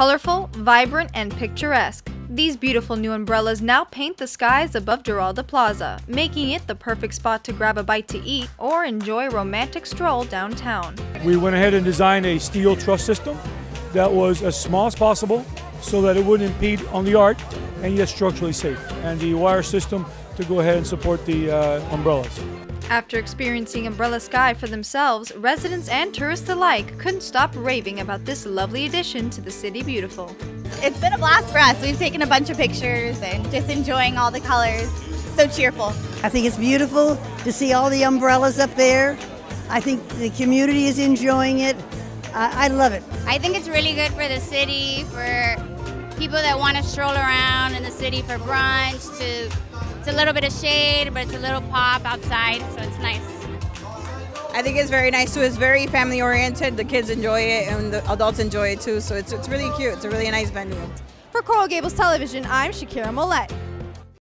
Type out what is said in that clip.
Colorful, vibrant, and picturesque, these beautiful new umbrellas now paint the skies above Giralda Plaza, making it the perfect spot to grab a bite to eat or enjoy a romantic stroll downtown. We went ahead and designed a steel truss system that was as small as possible so that it wouldn't impede on the art and yet structurally safe. And the wire system to go ahead and support the uh, umbrellas. After experiencing Umbrella Sky for themselves, residents and tourists alike couldn't stop raving about this lovely addition to the City Beautiful. It's been a blast for us. We've taken a bunch of pictures and just enjoying all the colors. So cheerful. I think it's beautiful to see all the umbrellas up there. I think the community is enjoying it. I, I love it. I think it's really good for the city, for people that want to stroll around in the city for brunch. To it's a little bit of shade, but it's a little pop outside, so it's nice. I think it's very nice too. It's very family oriented. The kids enjoy it and the adults enjoy it too. So it's, it's really cute. It's a really nice venue. For Coral Gables Television, I'm Shakira Mollett.